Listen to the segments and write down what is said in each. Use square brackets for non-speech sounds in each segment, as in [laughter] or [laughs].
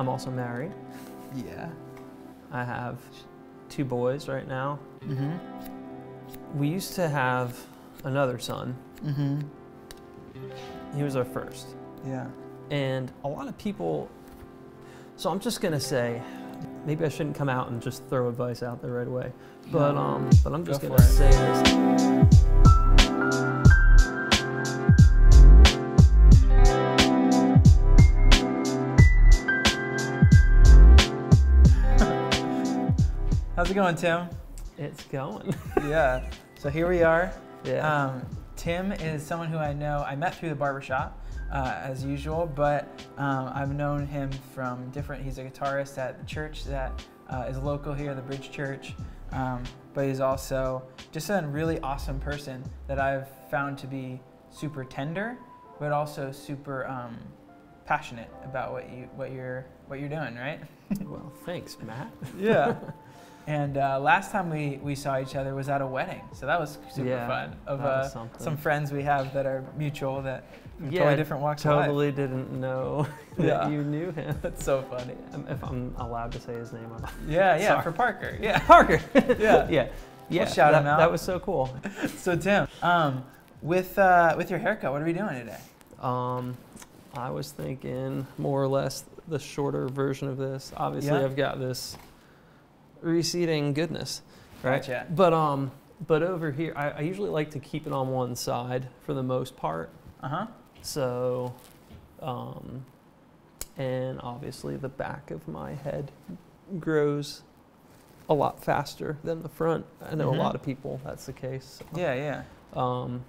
I'm also married. Yeah. I have two boys right now. Mm-hmm. We used to have another son. Mm-hmm. He was our first. Yeah. And a lot of people, so I'm just gonna say, maybe I shouldn't come out and just throw advice out there right away. But um, but I'm just Go gonna say this. How's it going, Tim? It's going. [laughs] yeah. So here we are. yeah. Um, Tim is someone who I know. I met through the barbershop, uh, as usual, but um, I've known him from different. He's a guitarist at the church that uh, is local here, the Bridge Church. Um, but he's also just a really awesome person that I've found to be super tender, but also super um, passionate about what you what you're what you're doing, right? [laughs] well, thanks, Matt. Yeah. [laughs] And uh, last time we, we saw each other was at a wedding, so that was super Yeah, fun. Of uh, some friends we have that are mutual that Yeah, totally different walks of life. Totally didn't know [laughs] that Yeah. you knew him. [laughs] That's so funny. Um, If I'm allowed to say his name, I'm [laughs] Yeah, yeah, Sorry. for Parker. Yeah. Parker. Yeah. yeah, yeah. shout that, him out. That was so cool. So Tim, um, with uh, with your haircut, what are we doing today? Um, I was thinking more or less the shorter version of this. Obviously, Yeah. I've got this receding goodness, right? Gotcha. But um, but over here, I, I usually like to keep it on one side for the most part. Uh huh. So, um, and obviously the back of my head grows a lot faster than the front. I know Mhm. a lot of people that's the case. Yeah, yeah. Um,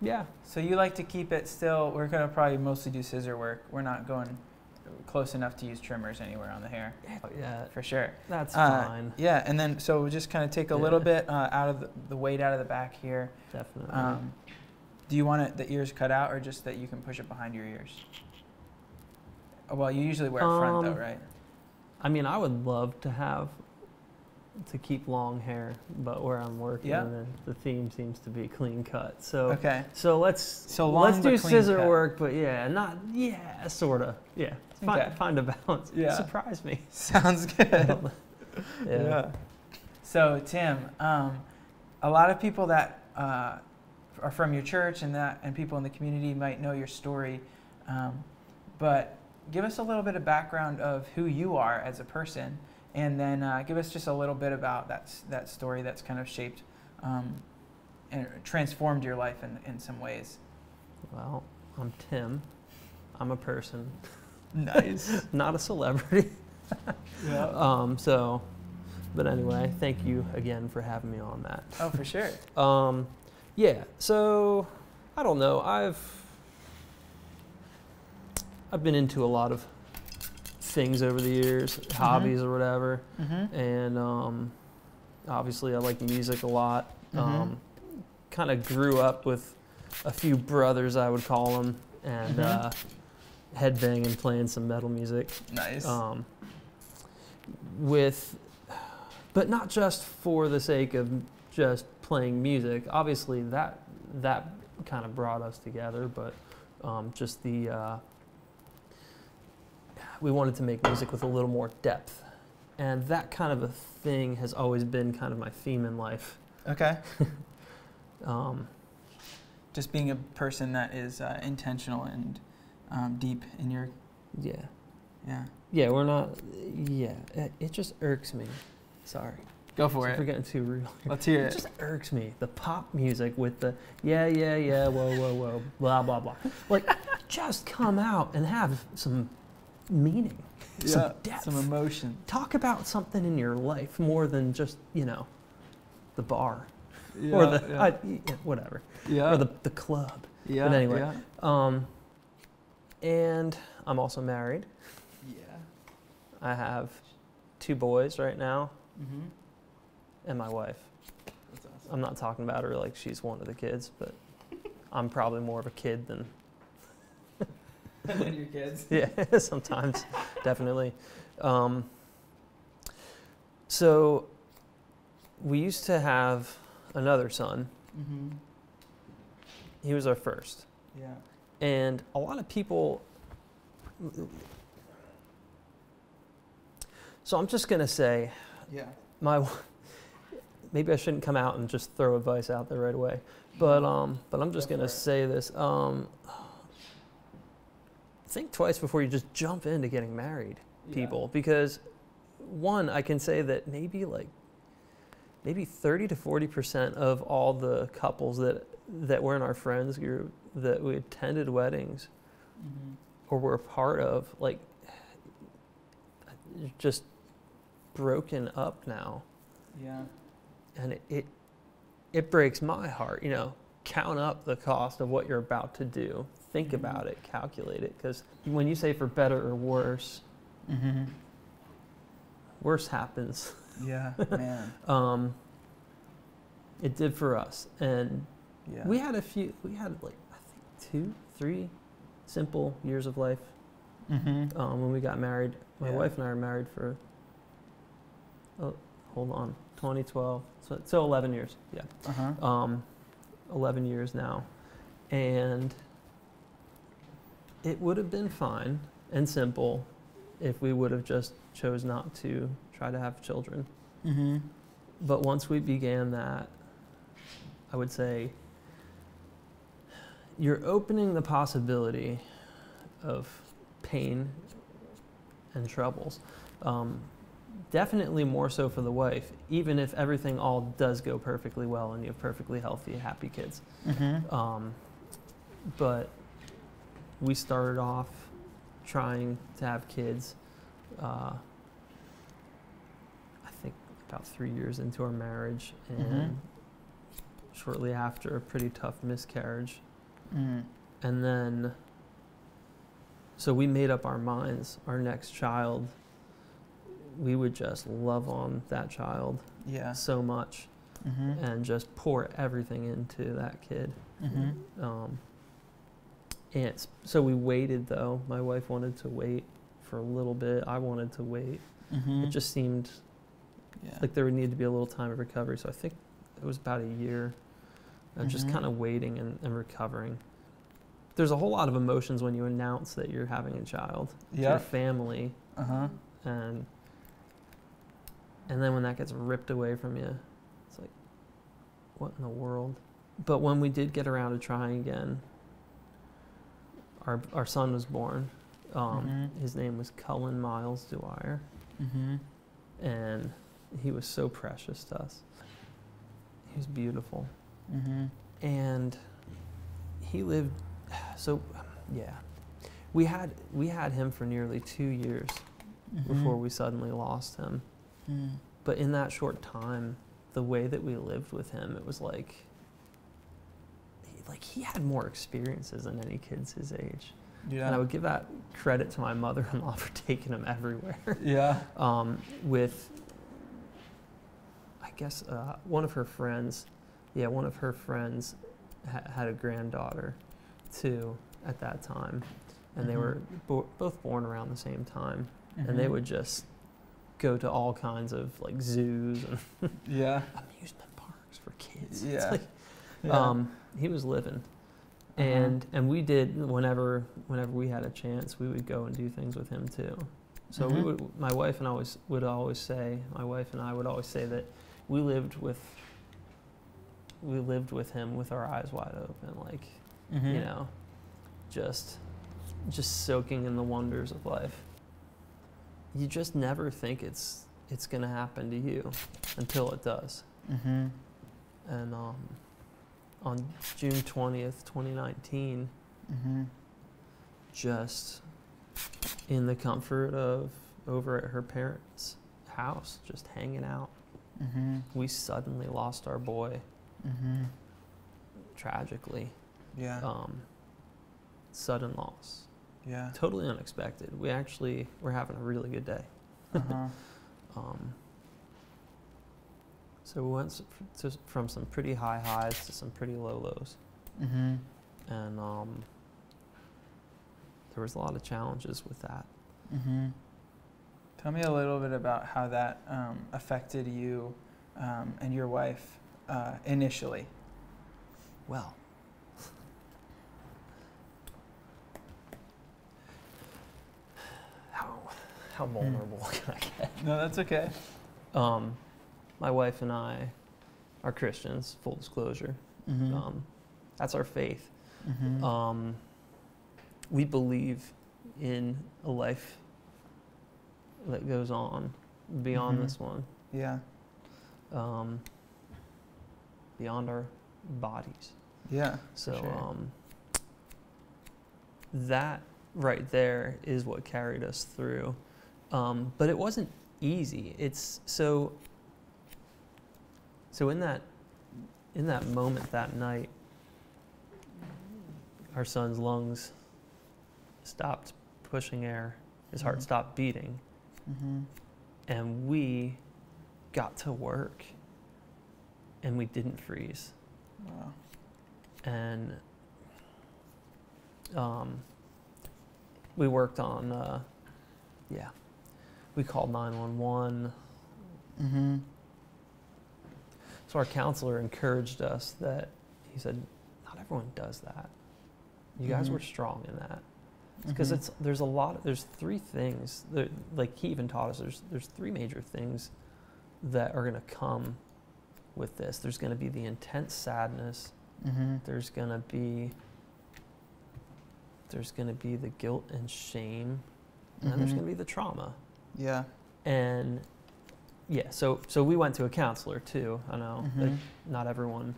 yeah. So you like to keep it still. We're gonna probably mostly do scissor work. We're not going close enough to use trimmers anywhere on the hair, Yeah, for sure. that's Uh, fine. Yeah, and then so we'll just kind of take a little bit uh, out of the, the weight out of the back here. Definitely. Um, do you want it the ears cut out, or just that you can push it behind your ears? Oh, Well, you usually wear it front though, Um, right? I mean, I would love to have to keep long hair, but where I'm working, Yeah. the, the theme seems to be clean cut. So, Okay. so let's So long let's do scissor cut. work, but yeah, not yeah, sort of. Yeah, find, Okay. find a balance. Yeah. Surprise me. [laughs] Sounds good. [laughs] don't- yeah. So Tim, um, a lot of people that uh, are from your church and that and people in the community might know your story, um, but give us a little bit of background of who you are as a person, and then uh, give us just a little bit about that that story that's kind of shaped um, and transformed your life in, in some ways. Well, I'm Tim. I'm a person, [laughs] Nice. [laughs] not a celebrity. [laughs] yeah. Um, so, but anyway, thank you again for having me on that. Oh, for sure. [laughs] Um, yeah. So I don't know. I've I've been into a lot of things over the years, hobbies or whatever, Mm-hmm. and um, obviously I like music a lot. Mhm. Um, kind of grew up with a few brothers, I would call them, and Mhm. uh, headbanging, playing some metal music Nice. um, with, but not just for the sake of just playing music. Obviously, that that kind of brought us together, but um, just the uh, we wanted to make music with a little more depth, and that kind of a thing has always been kind of my theme in life. okay. [laughs] Um, Just being a person that is uh, intentional and um, deep in your yeah, yeah. yeah, we're not. Yeah, it, it just irks me. Sorry. Go for So it. We're getting too real. Let's hear It it. just irks me. The pop music with the yeah, yeah, yeah, whoa, whoa, whoa, blah, blah, blah. Like, [laughs] just come out and have some meaning, some depth. some emotion. Talk about something in your life more than just, you know, the bar Yeah, or the, yeah, I, yeah, whatever, yeah, or the, the club. yeah, but anyway. yeah. Um, and I'm also married. yeah. I have two boys right now Mm-hmm. and my wife. That's awesome. I'm not talking about her like she's one of the kids, but I'm probably more of a kid than [laughs] then your kids. [laughs] yeah. [laughs] sometimes, definitely. Um, so we used to have another son. Mm-hmm. He was our first, Yeah. And a lot of people. So I'm just gonna say, Yeah. my maybe I shouldn't come out and just throw advice out there right away, but um, but I'm just gonna say this. Um, think twice before you just jump into getting married, people, because one, I can say that maybe like maybe 30 to 40 percent of all the couples that that were in our friends group that we attended weddings hmm or were a part of, like, [sighs] just broken up now. Yeah. and it, it it breaks my heart you know count up the cost of what you're about to do think Mhm. about it calculate it because when you say for better or worse hmm worse happens [laughs] Yeah, [laughs] man. um, it did for us and Yeah. we had a few we had like i think two three simple years of life Mm-hmm. um, when we got married my Yeah. wife and i were married for oh, hold on 2012 so, so 11 years yeah Uh huh. um, 11 years now. And it would have been fine and simple if we would have just chose not to try to have children. Mm-hmm. But once we began that, I would say you're opening the possibility of pain and troubles. Um, definitely more so for the wife, even if everything all does go perfectly well and you have perfectly healthy, happy kids. Mm-hmm. Um, but we started off trying to have kids. Uh, I think about three years into our marriage, and Mhm. shortly after, a pretty tough miscarriage. Mm. And then, so we made up our minds. Our next child, we would just love on that child Yeah. so much Mm-hmm. and just pour everything into that kid. Mm-hmm. Um, and so we waited though. My wife wanted to wait for a little bit. I wanted to wait. Mm-hmm. It just seemed yeah. like there would need to be a little time of recovery. So I think it was about a year of just Mhm. kind of waiting and, and recovering. There's a whole lot of emotions when you announce that you're having a child to your family, Uh huh. and and then when that gets ripped away from you, it's like, what in the world? But when we did get around to trying again, our our son was born. Um, Mhm. His name was Cullen Miles Dwyer, Mm-hmm. and he was so precious to us. He was beautiful, Mm-hmm. and he lived. [sighs] So, yeah, we had we had him for nearly two years before we suddenly lost him. Mm. But in that short time, the way that we lived with him, it was like, like he had more experiences than any kids his age. Yeah. And I would give that credit to my mother-in-law [laughs] for taking him everywhere. yeah. [laughs] um, with, I guess, uh, one of her friends, yeah, one of her friends ha- had a granddaughter, too, at that time, and they Mhm. were bo- both born around the same time, and they Mhm. would just go to all kinds of like zoos and Yeah. [laughs] amusement parks for kids. It's Yeah. like, yeah. um, he was living, Uh-huh. and and we did whenever whenever we had a chance, we would go and do things with him too. So we Mhm. would, my wife and I always would always say, my wife and I would always say that we lived with we lived with him with our eyes wide open, like Mhm. you know, just just soaking in the wonders of life. You just never think it's it's gonna happen to you until it does. Mhm. And um, on June twentieth, twenty nineteen, Mhm. just in the comfort of over at her parents' house, just hanging out, Mhm. we suddenly lost our boy Mhm. tragically. Yeah. Um, sudden loss. yeah. totally unexpected. We actually were having a really good day. Uh-huh. [laughs] Um, so we went to, from some pretty high highs to some pretty low lows, mm-hmm. and um, there was a lot of challenges with that. Mm-hmm. Tell me a little bit about how that um, affected you um, and your wife uh, initially. Well, [sighs] how how vulnerable [laughs] can I get? No, that's okay. My wife and I are Christians, full disclosure. Mm-hmm. Um, that's our faith. mm-hmm. Um, we believe in a life that goes on beyond Mhm. this one, yeah. um, beyond our bodies. Yeah. So sure. um, that right there is what carried us through. Um, but it wasn't easy. It's so. So in that, in that moment that night, our son's lungs stopped pushing air. His heart Mhm. stopped beating, Mm-hmm. and we got to work, and we didn't freeze. Wow. and um, we worked on uh, yeah we called 911 Mm-hmm. So our counselor encouraged us that he said not everyone does that you guys Mhm. were strong in that because Mhm. it's there's a lot there's three things that like he even taught us there's there's three major things that are going to come with this there's going to be the intense sadness Mm-hmm. there's going to be there's going to be the guilt and shame and then there's going to be the trauma Yeah. and yeah so so we went to a counselor too i know like, Mhm. not everyone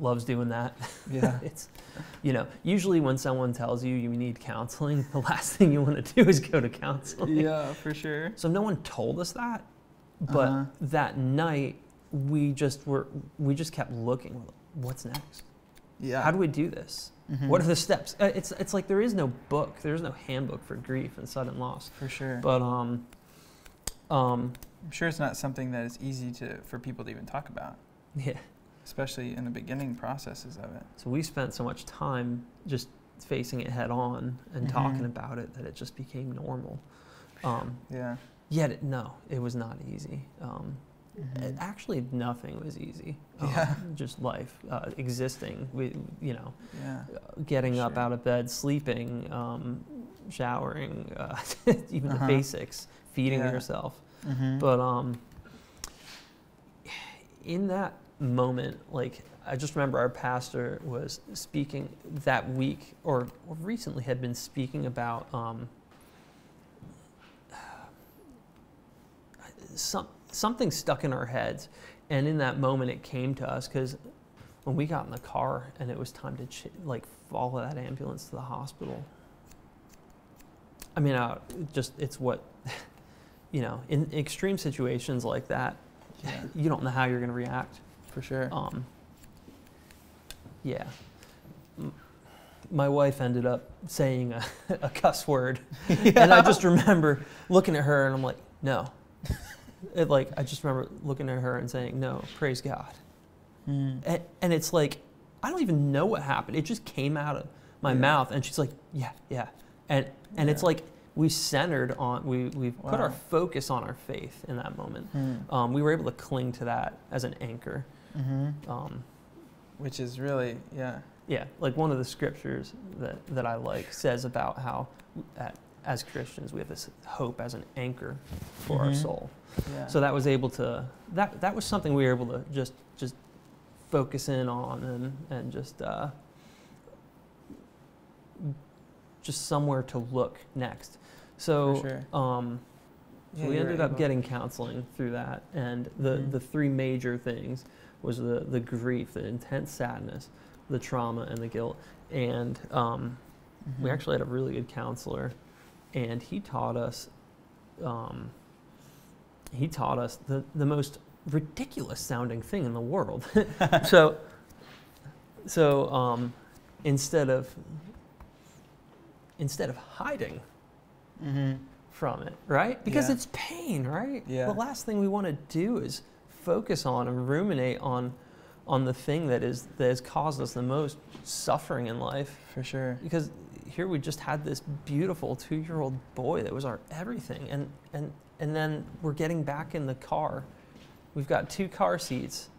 loves doing that Yeah. [laughs] it's you know usually when someone tells you you need counseling [laughs] the last thing you want to do is go to counseling yeah, for sure. so no one told us that but Uh-huh. that night we just were we just kept looking what's next Yeah. how do we do this Mhm. What are the steps? Uh, It's it's like there is no book. There's no handbook for grief and sudden loss. For sure. But um, um, I'm sure it's not something that is easy to for people to even talk about, yeah. especially in the beginning processes of it. So we spent so much time just facing it head on and Mhm. talking about it that it just became normal. Um, Yeah. yet it, no, it was not easy. Um, it- Mhm. actually, nothing was easy. [laughs] Um, Yeah. Just life, uh, existing. We, you know, Yeah. getting up out of bed, sleeping, um, showering, uh, [laughs] even Uh-huh. the basics, feeding Yeah. yourself. Mm-hmm. But um, in that moment, like I just remember our pastor was speaking that week, or, recently had been speaking about um, some something stuck in our heads, and in that moment, it came to us because when we got in the car and it was time to ch- like follow that ambulance to the hospital. I mean, uh, just it's what you know in extreme situations like that Yeah. you don't know how you're going to react. For sure. um, yeah. My wife ended up saying a, [laughs] a cuss word. [laughs] And i just remember looking at her and i'm like no. It like i just remember looking at her and saying no praise god. Mm. and, and it's like i don't even know what happened. It just came out of my Yeah. mouth and she's like yeah yeah. And and it's like we centered on we we put our focus on our faith in that moment Mm. um, we were able to cling to that as an anchor. Mm-hmm. Um, Which is really, yeah. yeah, like one of the scriptures that, that I like says about how, at, as Christians, we have this hope as an anchor for our Mhm. soul. Yeah. So that was able to that that was something we were able to just just focus in on and and just uh, just somewhere to look next. So sure. um, so Yeah, we ended up able- getting counseling through that, and the Mhm. the three major things was the the grief, the intense sadness, the trauma, and the guilt. And um, we Mhm. actually had a really good counselor, and he taught us. Um, he taught us the the most ridiculous sounding thing in the world. [laughs] so, so um, instead of instead of hiding Mhm. from it, right? Because Yeah. it's pain, right? Yeah. The last thing we want to do is focus on and ruminate on on the thing that is that has caused us the most suffering in life. For sure. Because here we just had this beautiful two-year-old boy that was our everything, and and and then we're getting back in the car. We've got two car seats.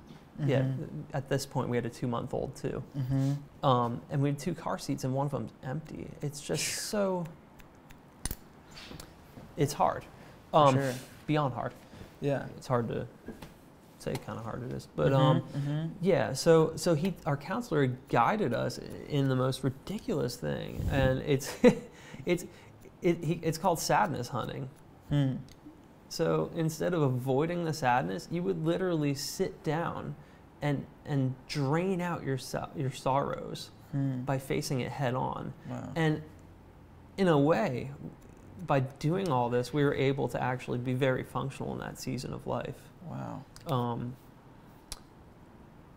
Yeah. Mhm. At this point, we had a two-month-old too. mm -hmm. Um, and we have two car seats and one of them's empty. It's just so. It's hard. Um, sure. Beyond hard. Yeah. It's hard to say kind of hard it is. But Mhm, um, mhm. yeah, so so he our counselor guided us in the most ridiculous thing, and it's [laughs] it's it, he, it's called sadness hunting. Hmm. So instead of avoiding the sadness, you would literally sit down and and drain out your so- your sorrows Hmm. by facing it head on. Wow. And in a way, by doing all this, we were able to actually be very functional in that season of life. Wow. Um,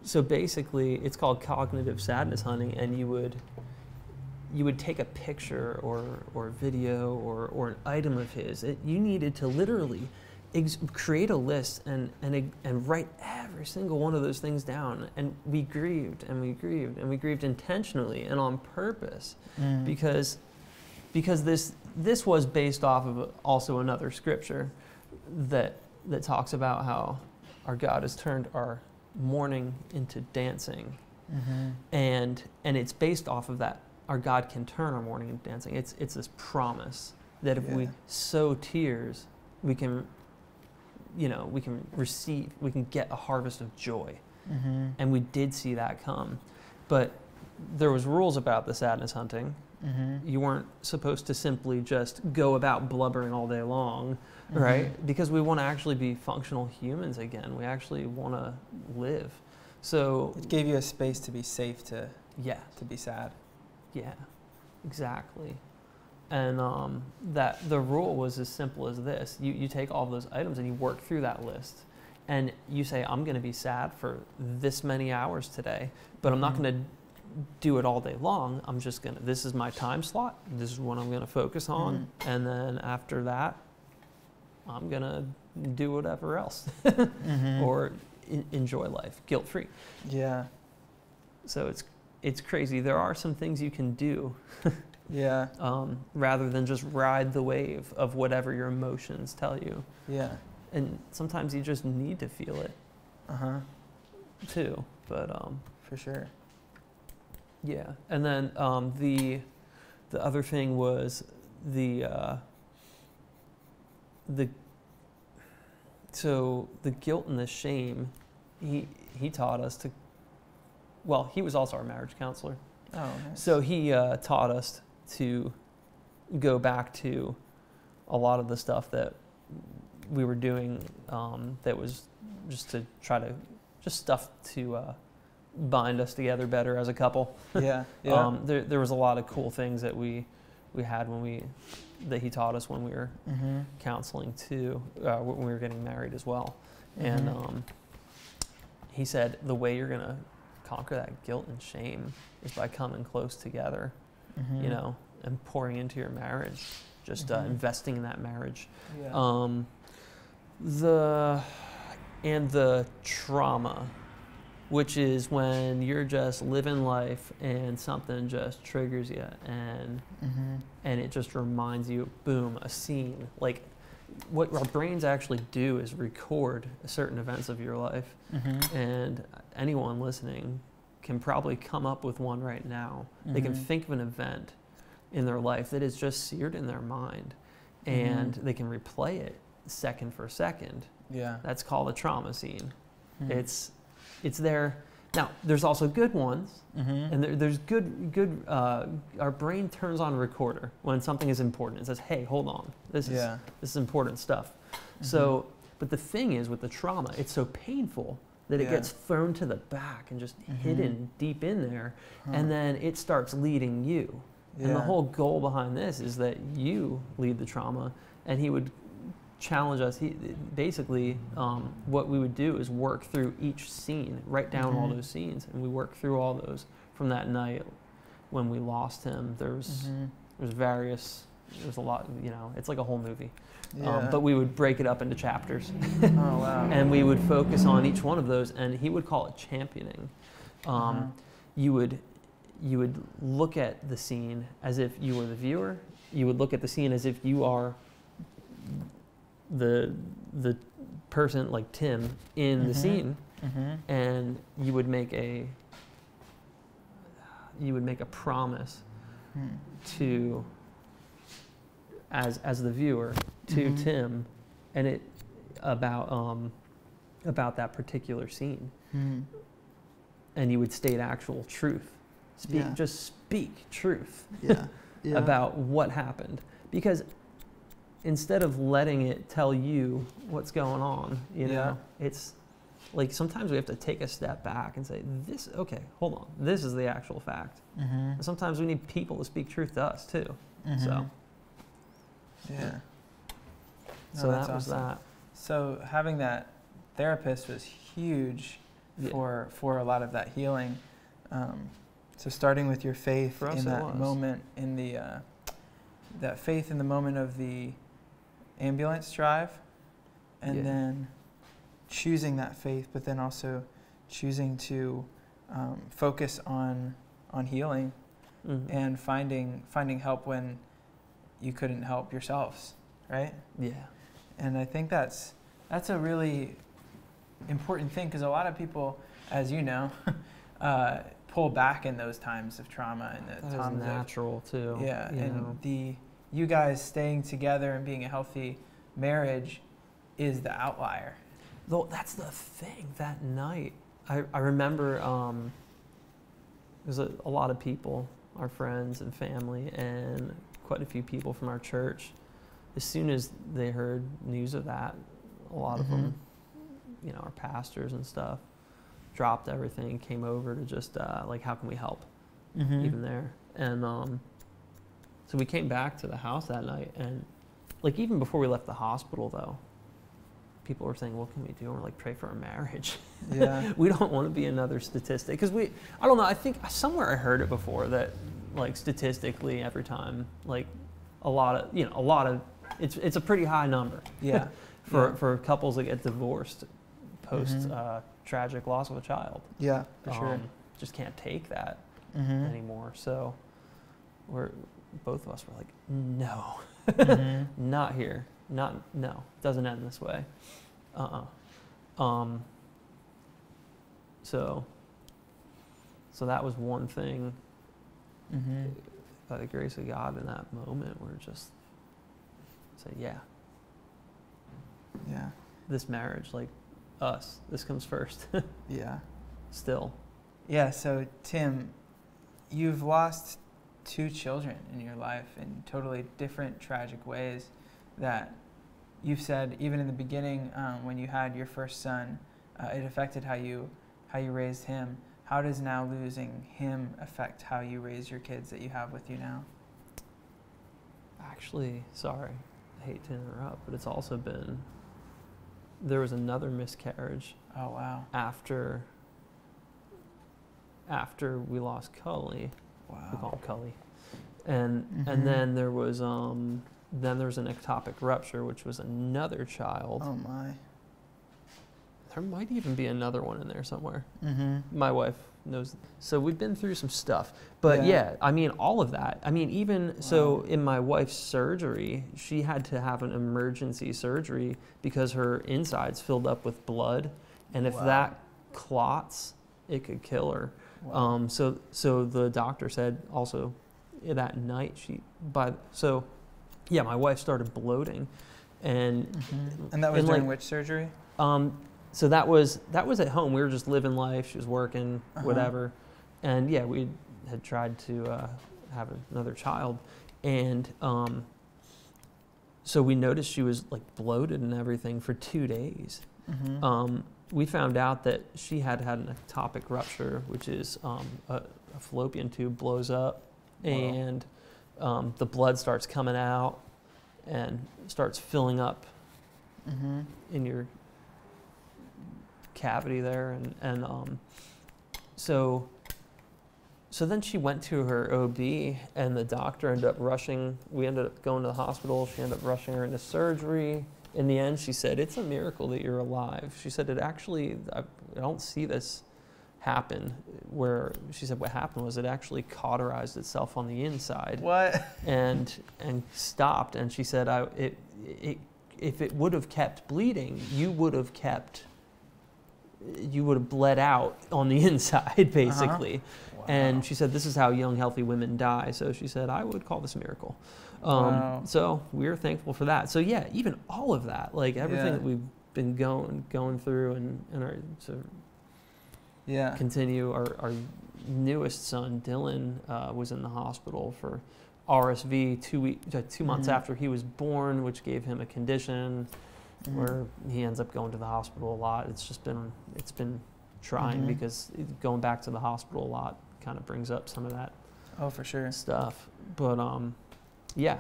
so basically, it's called cognitive sadness hunting, and you would you would take a picture or or video or or an item of his. It, you needed to literally ex- create a list and and and write every single one of those things down. And we grieved and we grieved and we grieved intentionally and on purpose Mm. because because this this was based off of also another scripture that that talks about how our God has turned our mourning into dancing. Mhm. and and it's based off of that our God can turn our mourning into dancing. It's it's this promise that if we sow tears we can you know we can receive we can get a harvest of joy. Mhm. and we did see that come. But there was rules about the sadness hunting Mhm. you weren't supposed to simply just go about blubbering all day long, Mhm. right? Because we want to actually be functional humans again. We actually want to live. So, It gave you a space to be safe to yeah, to be sad. yeah, exactly. And um, that the rule was as simple as this: you you take all those items and you work through that list, and you say, "I'm going to be sad for this many hours today, but I'm not Mhm. going to do it all day long. I'm just going to. This is my time slot. This is what I'm going to focus on, and then after that, I'm going to do whatever else [laughs] Mhm. or in, enjoy life, guilt free." yeah. So it's it's crazy. There are some things you can do [laughs] Yeah. um, rather than just ride the wave of whatever your emotions tell you. Yeah. And sometimes you just need to feel it Uh huh. too. But um, For sure. Yeah, and then um, the the other thing was the uh, the so the guilt and the shame. He he taught us to. Well, he was also our marriage counselor. Oh. Nice. So he uh, taught us to go back to a lot of the stuff that we were doing um, that was just to try to just stuff to uh, bind us together better as a couple. Yeah. [laughs] Yeah. Um, there, there was a lot of cool things that we we had when we that he taught us when we were mm-hmm. counseling too uh, when we were getting married as well. And Mhm. um, he said the way you're gonna conquer that guilt and shame is by coming close together, Mhm. you know, and pouring into your marriage, just uh, Mhm. investing in that marriage. Yeah. Um, the and the trauma, which is when you're just living life and something just triggers you and mm-hmm. and it just reminds you, boom, a scene. Like what our brains actually do is record certain events of your life, Mm-hmm. and anyone listening can probably come up with one right now. They can Mhm. think of an event in their life that is just seared in their mind, and they can replay it second for second. Yeah. That's called a trauma scene. Mhm. It's it's there. Now, there's also good ones, Mhm. and there, there's good, good. Uh, our brain turns on a recorder when something is important. It says, "Hey, hold on, this is yeah. this is important stuff." So, but the thing is, with the trauma, it's so painful that it gets thrown to the back and just Mhm. hidden deep in there, Huh. and then it starts leading you. And the whole goal behind this is that you lead the trauma, and he would challenge us. He basically um, what we would do is work through each scene, write down all Mhm. those scenes, and we work through all those from that night when we lost him. There was Mhm. there's various. There's a lot, you know. It's like a whole movie. Yeah. Um, but we would break it up into chapters, oh [laughs] wow. and we would focus on each one of those. And he would call it championing. Um, Uh-huh. You would you would look at the scene as if you were the viewer. You would look at the scene as if you are the the person like Tim in the Mhm. scene, Mhm. and you would make a you would make a promise Hmm. to as as the viewer to Mhm. Tim, and it about um, about that particular scene, Mm. and you would state actual truth. Speak, Yeah. just speak truth Yeah. [laughs] yeah. about what happened, because instead of letting it tell you what's going on, you know, Yeah. it's like sometimes we have to take a step back and say, "This, okay, hold on, this is the actual fact." Mm-hmm. And sometimes we need people to speak truth to us too. So, Yeah. so No, that was awesome. that. So having that therapist was huge Yeah. for for a lot of that healing. Um, so starting with your faith in that was. moment, in the uh, that faith in the moment of the ambulance drive, and Yeah. then choosing that faith, but then also choosing to um, focus on on healing Mhm. and finding finding help when you couldn't help yourselves, right? yeah. And I think that's that's a really important thing because a lot of people, as you know, [laughs] uh, pull back in those times of trauma and the That times of natural too. yeah, and know. the you guys staying together and being a healthy marriage is the outlier. Though that's the thing. That night, I, I remember um, there's a, a lot of people, our friends and family, and quite a few people from our church. As soon as they heard news of that, a lot of them, you know, our pastors and stuff, dropped everything, came over to just uh, like, how can we help? Mm-hmm. even there. And um, so we came back to the house that night, and like even before we left the hospital, though, people were saying, "What can we do?" And we're like, "Pray for our marriage." [laughs] Yeah. we don't want to be another statistic because we. I don't know. I think somewhere I heard it before that like statistically, every time like a lot of you know a lot of it's it's a pretty high number Yeah. [laughs] for Yeah. for couples that get divorced post Mhm. uh, tragic loss of a child. Yeah. For sure. Um, just can't take that Mm-hmm. anymore. So we're both of us were like, no, Mhm. [laughs] not here, not no, doesn't end this way. Uh-uh. Um. So. So that was one thing. Mhm. By the grace of God, in that moment, we're just say, yeah, Yeah. this marriage, like us, this comes first. [laughs] Yeah. Still. Yeah, so Tim, you've lost two children in your life in totally different tragic ways that you've said even in the beginning um, when you had your first son, uh, it affected how you how you raised him. How does now losing him affect how you raise your kids that you have with you now? Actually, sorry, I hate to interrupt, but it's also been there was another miscarriage Oh wow, after after we lost Cully. We call wow. him Cully, and Mhm. and then there was um then there was an ectopic rupture, which was another child. Oh my. There might even be another one in there somewhere. Mm-hmm. My wife knows. So we've been through some stuff. But Yeah. yeah, I mean, all of that. I mean, even so, in my wife's surgery, she had to have an emergency surgery because her insides filled up with blood. And if Wow. that clots, it could kill her. Wow. Um, so, so the doctor said also that night she, by, so yeah, my wife started bloating. And Mhm. And that was and, during like, which surgery? um, so that was that was at home. We were just living life. She was working, Uh-huh. whatever, and yeah, we had tried to uh, have another child, and um, so we noticed she was like bloated and everything for two days. Mm-hmm. Um, we found out that she had had an ectopic rupture, which is um, a, a fallopian tube blows up, Wow. and um, the blood starts coming out and starts filling up mm-hmm. in your cavity there and and um so so then she went to her OB and the doctor ended up rushing we ended up going to the hospital she ended up rushing her into surgery in the end she said it's a miracle that you're alive. She said it actually I, I don't see this happen where she said what happened was it actually cauterized itself on the inside What? and and stopped. And she said I it, it if it would have kept bleeding you would have kept you would have bled out on the [laughs] inside uh-huh. basically Wow. and she said this is how young healthy women die so she said I would call this a miracle Um, Wow. So we're thankful for that. So yeah, even all of that, like everything Yeah. that we've been going going through, and and our to Yeah. continue, our our newest son Dylan uh, was in the hospital for RSV two week uh, 2 months Mhm. after he was born, which gave him a condition Mhm. where he ends up going to the hospital a lot. It's just been it's been trying Mhm. because going back to the hospital a lot kind of brings up some of that Oh, for sure. stuff. But um, yeah.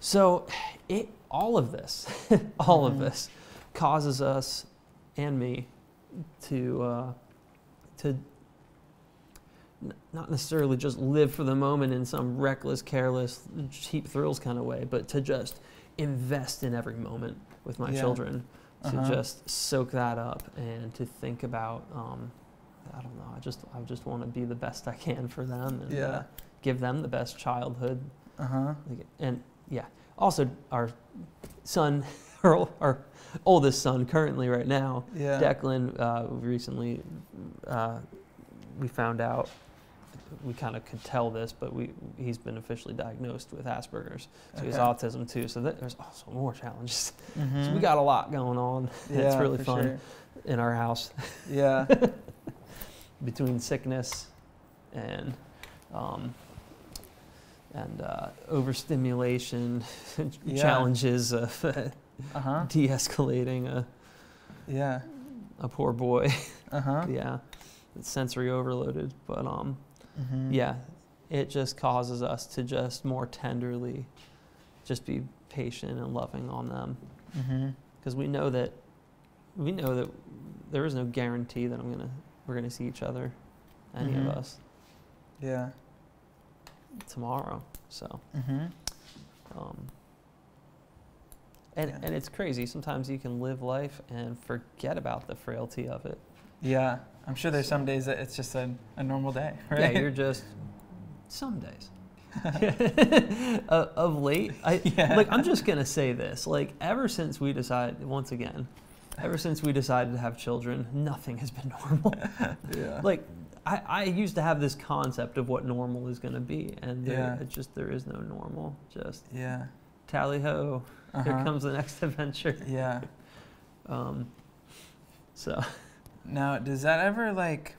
So it all of this, [laughs] all of Mhm. this, causes us and me to uh, to n- not necessarily just live for the moment in some reckless, careless, cheap thrills kind of way, but to just invest in every moment with my Yeah. children, to Uh-huh. just soak that up and to think about. Um, I don't know. I just I just want to be the best I can for them and uh, give them the best childhood. Uh huh. And yeah, also our son, [laughs] our, our oldest son currently right now, Yeah. Declan. Uh, recently, uh, we found out. We kind of could tell this, but we he's been officially diagnosed with Asperger's, so he has autism too. So that, there's also more challenges. [laughs] So we Mhm. got a lot going on. [laughs] Yeah, it's really fun sure. in our house Yeah. Between sickness and um, and uh, overstimulation, [laughs] Yeah. challenges of [laughs] Uh huh. de-escalating a, Yeah. a poor boy. [laughs] Uh huh. yeah, it's sensory overloaded. But um, Mhm. yeah, it just causes us to just more tenderly, just be patient and loving on them Mhm. because we know that we know that there is no guarantee that I'm gonna we're gonna see each other, any Mhm. of us, Yeah. tomorrow. So. Mhm. Um, and, Yeah. and it's crazy. Sometimes you can live life and forget about the frailty of it. Yeah. I'm sure there's some days that it's just a, a normal day, [laughs] right? Yeah, you're just some days. [laughs] [laughs] uh, of late, I Yeah. like. I'm just gonna say this. Like, ever since we decided, once again, ever since we decided to have children, nothing has been [laughs] normal. yeah. like, I, I used to have this concept of what normal is gonna be, and there, Yeah. it just there is no normal. Just yeah. tally ho, here Uh-huh. comes the next [laughs] adventure. Yeah. Um, so. Now, does that ever like?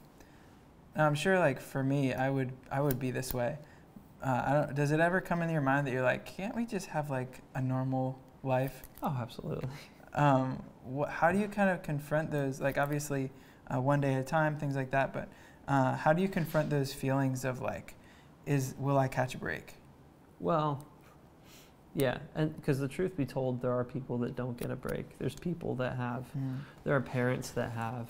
I'm sure, like for me, I would I would be this way. Uh, I don't. Does it ever come into your mind that you're like, can't we just have like a normal life? Oh, absolutely. Um, how do you kind of confront those? Like, obviously, uh, one day at a time, things like that. But uh, how do you confront those feelings of like, is will I catch a break? Well, yeah, and because the truth be told, there are people that don't get a break. There's people that have, there are parents that have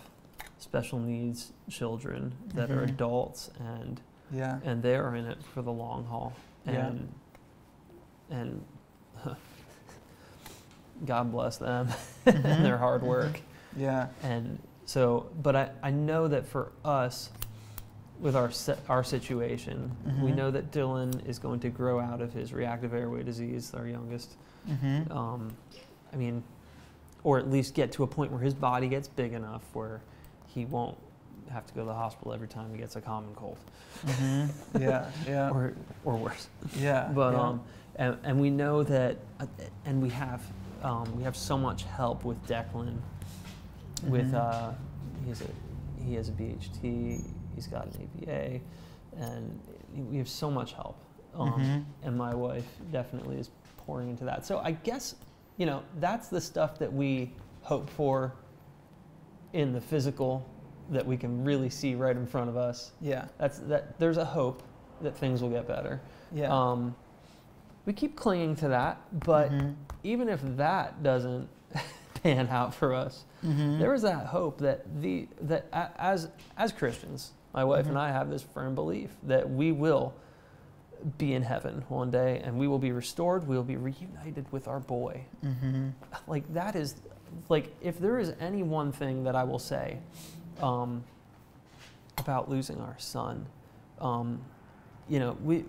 special needs children that are Mhm. adults and Yeah. and they are in it for the long haul. Yeah. And and [laughs] God bless them [laughs] Mhm. and their hard work. Yeah. And so, but I, I know that for us, with our our situation, we Mhm. know that Dylan is going to grow out of his reactive airway disease, our youngest. Mm-hmm. Um, I mean, or at least get to a point where his body gets big enough where he won't have to go to the hospital every time he gets a common cold, Mm-hmm. Yeah. Yeah. or or worse. yeah. But yeah. um, and, and we know that, uh, and we have um, we have so much help with Declan. With Mhm. uh, he has a he has a BHT. He's got an ABA, and we have so much help. Um, Mhm. And my wife definitely is pouring into that. So I guess you know that's the stuff that we hope for in the physical that we can really see right in front of us. Yeah. That's that. There's a hope that things will get better. Yeah. Um, we keep clinging to that, but Mhm. even if that doesn't [laughs] pan out for us, Mhm. there is that hope that the that as as Christians, my wife and Mhm. I have this firm belief that we will be in heaven one day and we will be restored. We will be reunited with our boy. Mhm. [laughs] Like that is, like if there is any one thing that I will say um, about losing our son, um, you know, we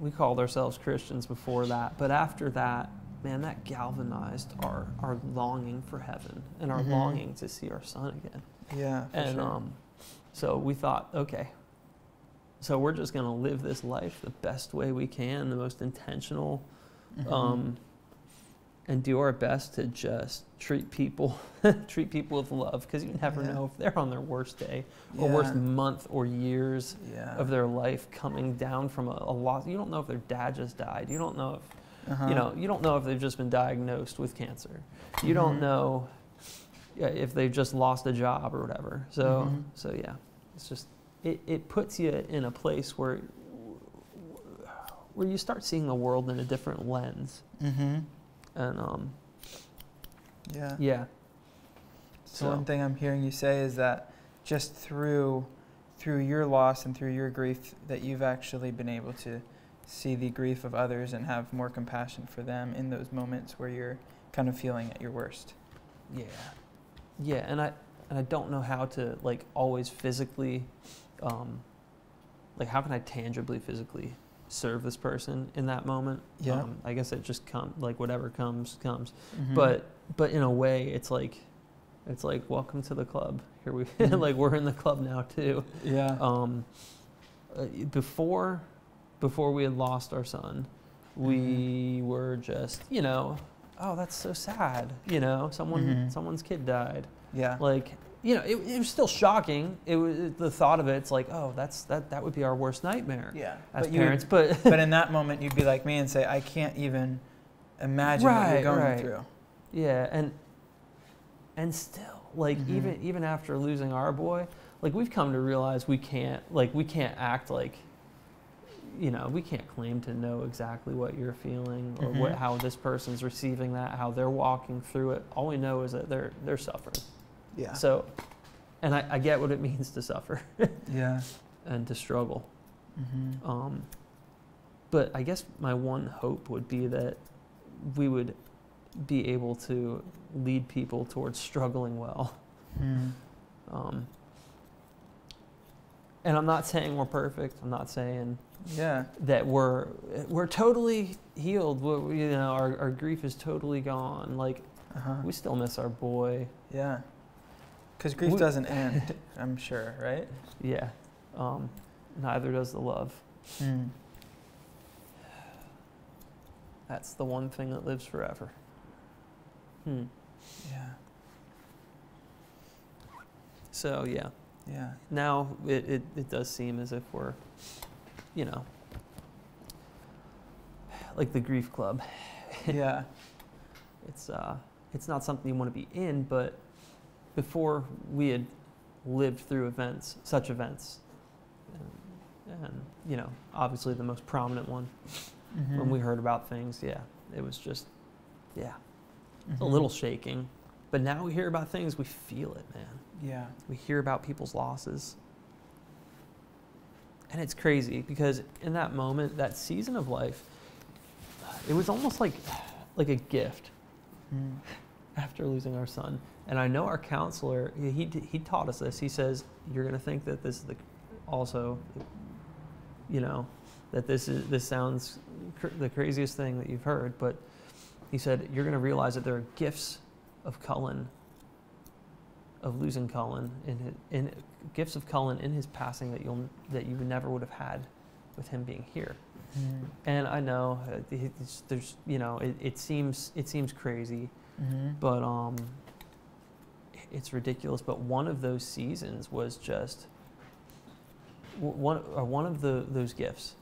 we called ourselves Christians before that, but after that, man, that galvanized our our longing for heaven and our Mhm. longing to see our son again. Yeah. For and sure. um, so we thought, okay, so we're just gonna live this life the best way we can, the most intentional Mhm. um, and do our best to just treat people [laughs] treat people with love because you never Yeah. know if they're on their worst day or Yeah. worst month or years yeah. of their life coming down from a, a loss. You don't know if their dad just died. You don't know if Uh-huh. you know you don't know if they've just been diagnosed with cancer. You don't Mhm. know if they've just lost a job or whatever. So Mhm. so yeah, it's just it, it puts you in a place where where you start seeing the world in a different lens. Mm-hmm. And um, Yeah. yeah, So one thing I'm hearing you say is that just through through your loss and through your grief that you've actually been able to see the grief of others and have more compassion for them in those moments where you're kind of feeling at your worst. Yeah. Yeah, and I and I don't know how to like always physically um like how can I tangibly physically serve this person in that moment? Yeah. Um, I guess it just come like whatever comes comes. Mhm. But but in a way it's like it's like welcome to the club. Here we [laughs] Mhm. like we're in the club now too. yeah. Um uh, before before we had lost our son, we Mm-hmm. were just, you know, oh that's so sad, you know, someone Mhm. someone's kid died yeah. like you know it, it was still shocking it was the thought of it, it's like oh that's that that would be our worst nightmare yeah. as but parents but but in [laughs] that moment you'd be like me and say I can't even imagine what you're going right. through. yeah and and still like Mhm. even even after losing our boy like we've come to realize we can't like we can't act like you know we can't claim to know exactly what you're feeling or what Mhm. how this person's receiving that how they're walking through it all we know is that they're they're suffering Yeah. so and I, I get what it [laughs] means to suffer yeah. [laughs] and to struggle Mm-hmm. Um, but I guess my one hope would be that we would be able to lead people towards struggling well. Mm. [laughs] Um, and I'm not saying we're perfect. I'm not saying Yeah. that we're we're totally healed. we you know, our, our grief is totally gone. Like Uh-huh. we still miss our boy. Yeah. Because grief We- doesn't end, [laughs] I'm sure, right? Yeah. Um, neither does the love. Mm. That's the one thing that lives forever. Hmm. Yeah. So yeah. Yeah. now it, it, it does seem as if we're, you know, like the grief club. Yeah. [laughs] It's uh, it's not something you want to be in, but before we had lived through events, such events, and, and you know, obviously the most prominent one when Mhm. we heard about things, yeah, it was just, yeah, it's a little shaking. But now we hear about things, we feel it, man. Yeah. we hear about people's losses. And it's crazy because in that moment, that season of life, it was almost like like a gift Mm. After losing our son. And I know our counselor, he, he, he taught us this. He says, You're going to think that this is the, also, you know, that this, is, this sounds cr- the craziest thing that you've heard, but he said, You're going to realize that there are gifts of Cullen, of losing Cullen, in, his, in gifts of Cullen in his passing that, you'll, that you never would have had with him being here. Mm. And I know uh, there's, you know, it, it seems it seems crazy, Mhm. but um, it's ridiculous. But one of those seasons was just one or one of the those gifts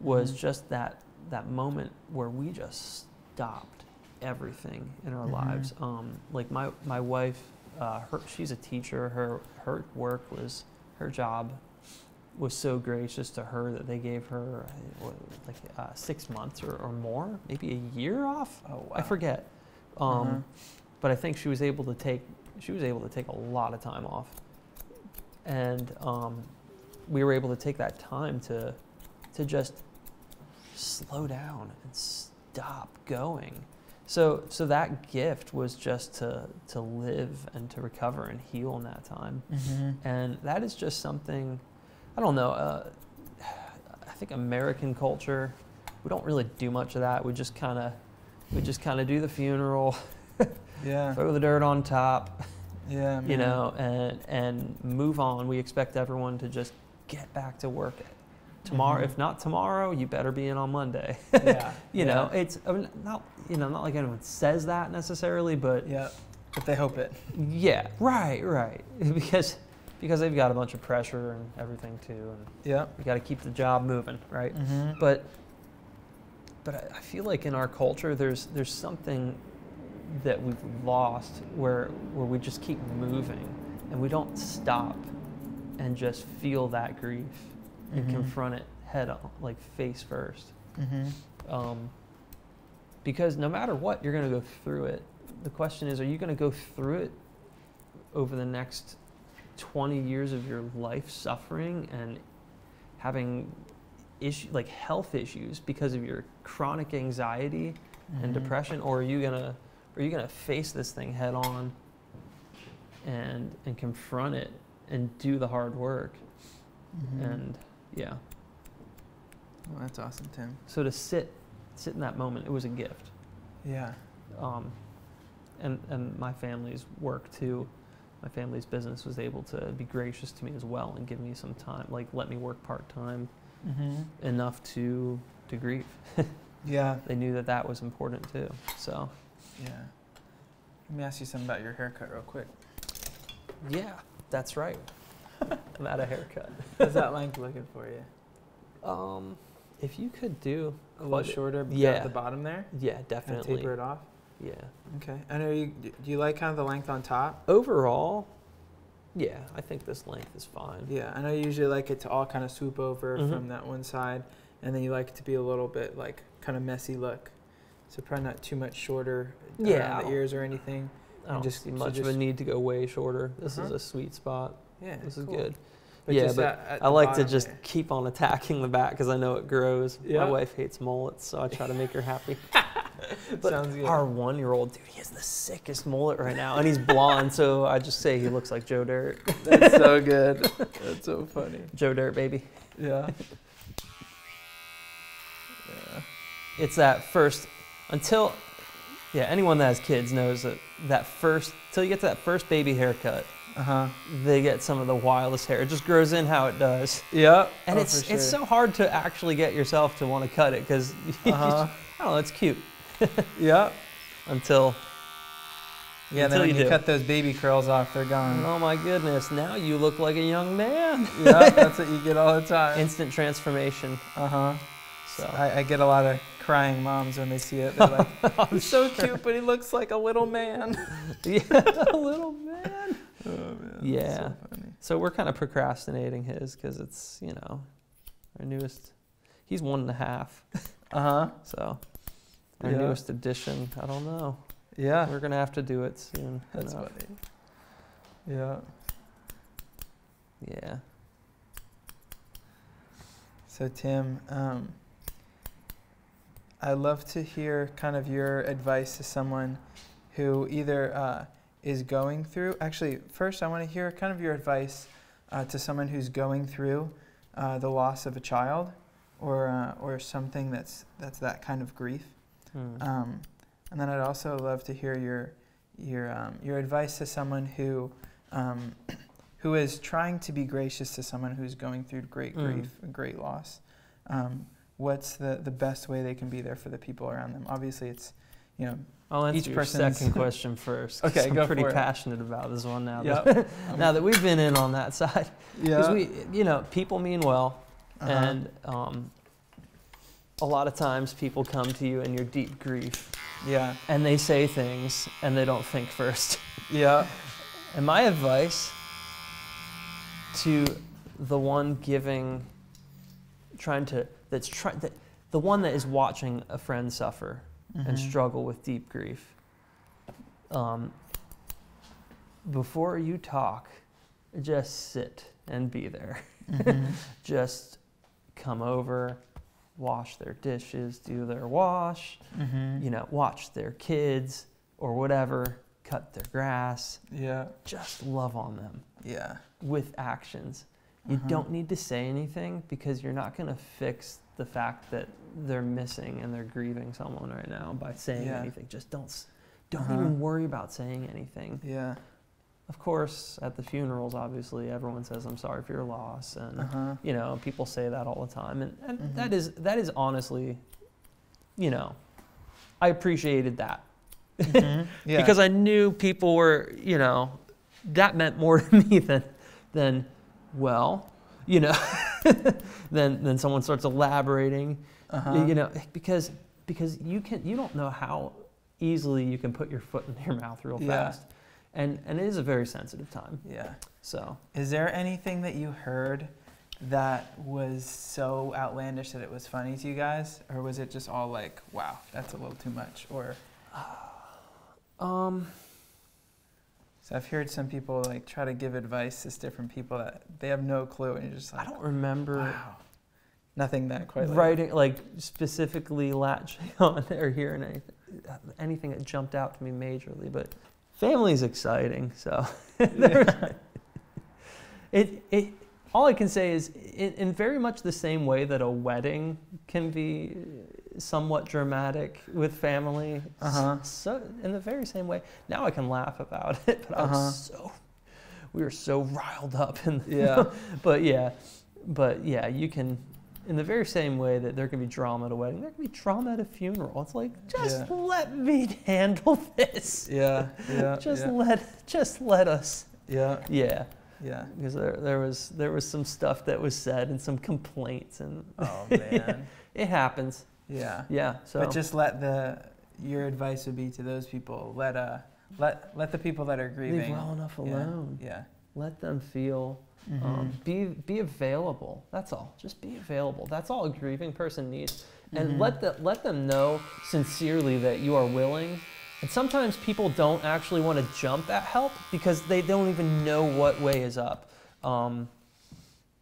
was Mhm. just that that moment where we just stopped everything in our Mhm. lives. Um, like my my wife, uh, her she's a teacher. Her her work was her job was so gracious to her that they gave her uh, what, like uh, six months or, or more, maybe a year off. Oh, wow. I forget. Um, Uh-huh. But I think she was able to take she was able to take a lot of time off, and um, we were able to take that time to to just slow down and stop going. So so that gift was just to to live and to recover and heal in that time, Mhm. and that is just something I don't know. Uh, I think American culture we don't really do much of that. We just kind of we just kind of do the funeral, [laughs] Yeah. throw the dirt on top, Yeah. you know, and and move on. We expect everyone to just get back to work tomorrow. Mhm. If not tomorrow, you better be in on Monday. yeah. [laughs] you know, it's I mean, not you know not like anyone says that necessarily, but Yeah. But they hope it. yeah, right, right, [laughs] because because they've got a bunch of pressure and everything too, and Yeah. you got to keep the job moving, right? Mm-hmm. But but I- I feel like in our culture, there's there's something that we've lost where where we just keep moving and we don't stop and just feel that grief and Mhm. confront it head on, like face first. Mm-hmm. Um, because no matter what, you're going to go through it. The question is, are you going to go through it over the next 20 years of your life suffering and having issue like health issues because of your chronic anxiety and Mhm. depression, or are you gonna are you gonna face this thing head on and and confront it and do the hard work? Mhm. And yeah, Well, that's awesome, Tim. so to sit sit in that moment, it was a gift. Yeah. um, and and my family's work too. My family's business was able to be gracious to me as well and give me some time, like let me work part time Mm-hmm. enough to to grieve. [laughs] Yeah. They knew that that was important too. So Yeah. Let me ask you something about your haircut real quick. yeah, that's right. [laughs] I'm at a haircut. How's that [laughs] length looking for you? Um, if you could do A little shorter at yeah. the bottom there? yeah, of definitely, taper it off? yeah. Okay. I know you, do you like kind of the length on top? Overall, yeah, I think this length is fine. Yeah, and I know you usually like it to all kind of swoop over Mhm. from that one side, and then you like it to be a little bit like kind of messy look. So probably not too much shorter Yeah, around the ears or anything. I don't just- see so much of a need to go way shorter. This Uh-huh. is a sweet spot. Yeah, This is cool. good. But Yeah, but at- at I like to just there. keep on attacking the back because I know it grows. Yeah. My wife hates mullets, so I try to make her happy. [laughs] [laughs] but Sounds good. our one-year-old dude, he has the sickest mullet right now, and he's blonde. so I just say he looks like Joe Dirt. [laughs] That's so good. That's so funny. Joe Dirt, baby. Yeah. yeah. It's that first until, yeah. Anyone that has kids knows that that first till you get to that first baby haircut, Uh huh. they get some of the wildest hair. It just grows in how it does, Yeah. and oh, it's for it's so hard to actually get yourself to want to cut it because [laughs] Uh-huh. I don't know. It's cute [laughs] yeah. until Yeah. Until Then when you you, cut those baby curls off, they're gone. Oh my goodness, now you look like a young man. [laughs] yeah. That's what you get all the [laughs] time. Instant transformation. Uh huh. So I, I get a lot of crying moms when they see it. They're like, "He's so cute, but he looks like a little man." yeah, a little man. Oh man. Yeah. So. So we're kind of procrastinating his because it's, you know, our newest. He's one and a half. Uh huh. So our Yeah. newest edition. I don't know. Yeah. We're going to have to do it soon. That's enough. funny. Yeah. Yeah. So Tim, um, I'd love to hear kind of your advice to someone who either uh, is going through. Actually, first I want to hear kind of your advice uh, to someone who's going through uh, the loss of a child, or uh, or something that's that's that kind of grief. Hmm. Um, and then I'd also love to hear your your um, your advice to someone who um, [clears throat] who is trying to be gracious to someone who's going through great Mm. grief and great loss. Um, what's the, the best way they can be there for the people around them? Obviously, it's you know I'll answer each your second [laughs] question first. Okay, I'm go pretty for it. passionate about this one now. Yep. That, [laughs] now that we've been in on that [laughs] side. Because we, you know, people mean well, Uh-huh. and um, a lot of times people come to you in your deep grief, yeah and they say things, and they don't think first. [laughs] yeah And my advice to the one giving, trying to, that's trying, that, the one that is watching a friend suffer and Mhm. struggle with deep grief, um, before you talk, just sit and be there. Mhm. [laughs] just come over, wash their dishes, do their wash, Mhm. you know, watch their kids or whatever, cut their grass. yeah Just love on them yeah with actions. You Uh-huh. don't need to say anything because you're not going to fix the fact that they're missing and they're grieving someone right now by saying Yeah. anything. Just don't don't Uh-huh. even worry about saying anything. yeah of course, at the funerals, obviously, everyone says, "I'm sorry for your loss," and Uh-huh. you know, people say that all the time, and, and Mhm. that is that is honestly, you know, I appreciated that Mhm. [laughs] Yeah. because I knew people were, you know, that meant more [laughs] to me than than well, you know, [laughs] than than someone starts elaborating, uh-huh. you know, because because you can you don't know how easily you can put your foot in your mouth real Yeah. fast, and and it is a very sensitive time. yeah. So Is there anything that you heard that was so outlandish that it was funny to you guys, or was it just all like, "Wow, that's a little too much"? Or [sighs] um. so I've heard some people like try to give advice to different people that they have no clue, and you're just like, I don't remember "Wow, nothing that quite like writing like specifically latching [laughs] on or hearing anything, anything that jumped out to me majorly. But family's exciting, so [laughs] it it. All I can say is, in, in very much the same way that a wedding can be somewhat dramatic with family, Uh-huh. so in the very same way, now I can laugh about [laughs] it. But I Uh-huh. was so, we were so riled up, and Yeah. [laughs] but yeah, but yeah, you can, in the very same way that there can be drama at a wedding, there can be drama at a funeral. It's like just Yeah. let me [laughs] handle this. Yeah, yeah, just yeah, let, just let us. yeah, Yeah, yeah. because there, there was there was some stuff that was said and some complaints, and Oh man, [laughs] it happens. yeah. Yeah. So But just let the your advice would be to those people let uh let let the people that are leave grieving well enough yeah, alone. Yeah. Let them feel. Mhm. Um, be be available. That's all. Just be available. That's all a grieving person needs. And Mhm. let the, let them know sincerely that you are willing. And sometimes people don't actually want to jump at help because they don't even know what way is up. Um,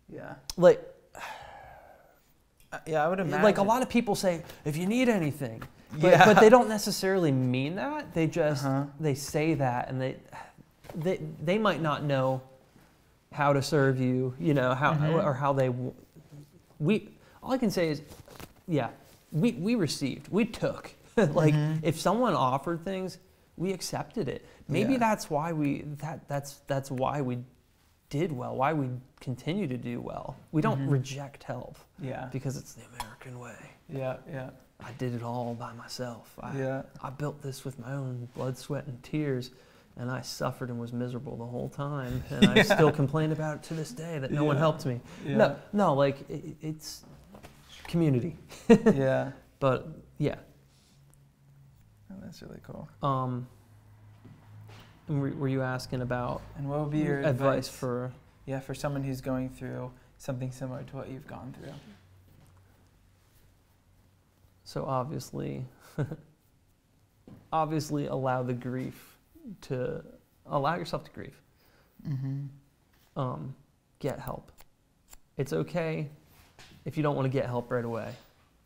yeah. like [sighs] yeah, I would imagine. like a lot of people say, if you need anything, but, Yeah. but they don't [laughs] necessarily mean that. They just Uh-huh. they say that, and they they they might not know how to serve you, you know, how Mhm. or how they we. All I can say is, yeah, we we received, we took. [laughs] like Mhm. if someone offered things, we accepted it. Maybe Yeah. that's why we that that's that's why we did well. Why we continue to do well. We don't Mhm. reject help Yeah. because it's the American way. Yeah. Yeah. I did it all by myself. I, Yeah. I built this with my own blood, sweat, and tears, and I suffered and was miserable the whole time. [laughs] And I still complain about it to this day that no one helped me. Yeah. No, no, like it, it's community. [laughs] yeah. But yeah, Oh, that's really cool. um, were, were you asking about And what would be your advice for? yeah for someone who's going through something similar to what you've gone through? So obviously, [laughs] obviously allow the grief to allow yourself to grieve. Mm-hmm. um, get help. It's okay if you don't want to get help right away.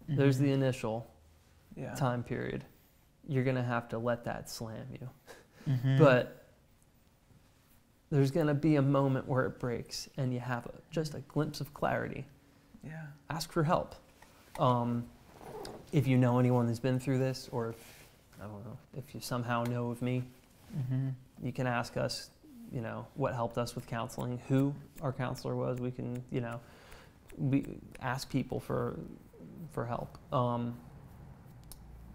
There's the initial Mm-hmm. yeah. time period. You're going to have to let that slam you. Mhm. But there's going to be a moment where it breaks and you have a, just a glimpse of clarity. yeah. Ask for help. Um, if you know anyone who's been through this, or if, I don't know, if you somehow know of me, Mm-hmm. you can ask us, you know, what helped us with counseling, who our counselor was. We can, you know, we ask people for for help. Um,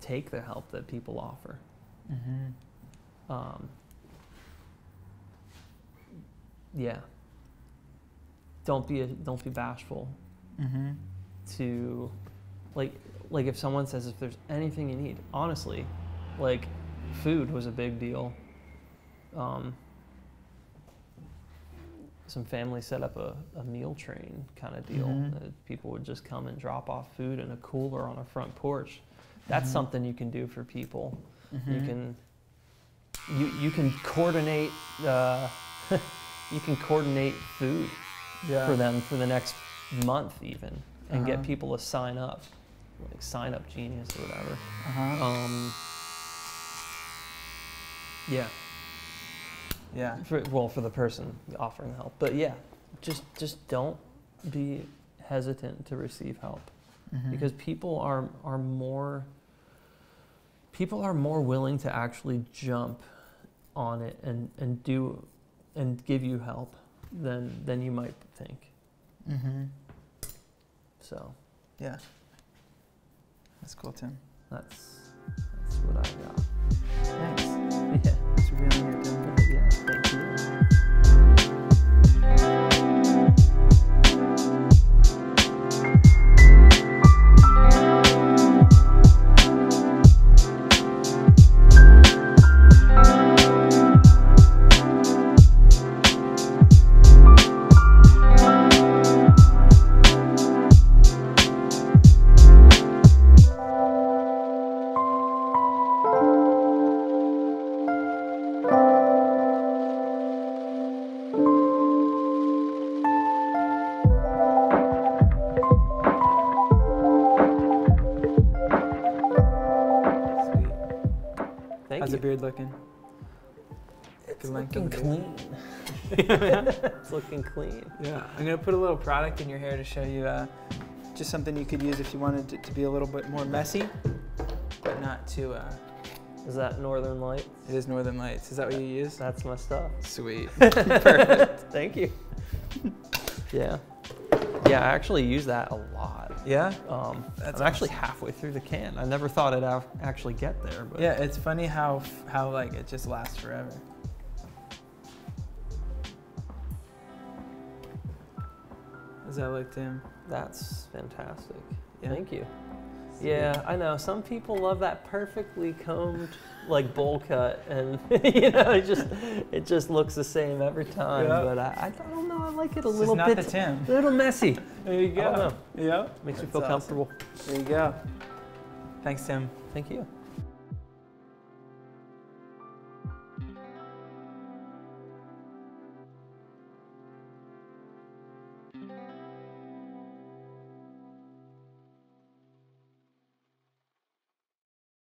take the help that people offer. Mm-hmm. Um, yeah. Don't be a, don't be bashful Mm-hmm. to like like if someone says if there's anything you need honestly like food was a big deal um, some families set up a, a meal train kind of deal Mhm. that people would just come and drop off food in a cooler on a front porch that's Mhm. something you can do for people you Mhm. can you, you can coordinate uh, [laughs] you can coordinate food yeah. for them for the next month even and get Uh-huh. people to sign up like SignUpGenius or whatever Uh-huh. um yeah yeah. for, well for the person offering the help but yeah just just don't be hesitant to receive help Mhm. because people are are more people are more willing to actually jump on it and and do and give you help than than you might think. Mm-hmm. So Yeah. That's cool, Tim. that's that's what I got. Thanks. [laughs] Yeah, For being here, Tim. yeah. How's the beard looking? It's looking clean. [laughs] it's looking clean. Yeah. I'm gonna put a little product in your hair to show you uh, just something you could use if you wanted it to be a little bit more messy, but not too. Uh, Is that Northern Light? it is Northern Lights. Is that what you use? That's my stuff. Sweet. [laughs] Perfect. Thank you. yeah. Yeah, I actually use that a lot. Yeah. Um, That's I'm actually halfway through the can. I never thought I'd actually get there, but Yeah. It's funny how how like it just lasts forever. Does that look, Tim? that's fantastic. Yeah. Thank you. Yeah, I know. Some people love that perfectly combed like bowl cut, and [laughs] you know, it just it just looks the same every time. Yeah. But I, I don't know. I like it a This is little not bit, the Tim. a little messy. There you go. don't. Yeah. Makes me feel awesome. comfortable. There you go. Thanks, Tim. Thank you.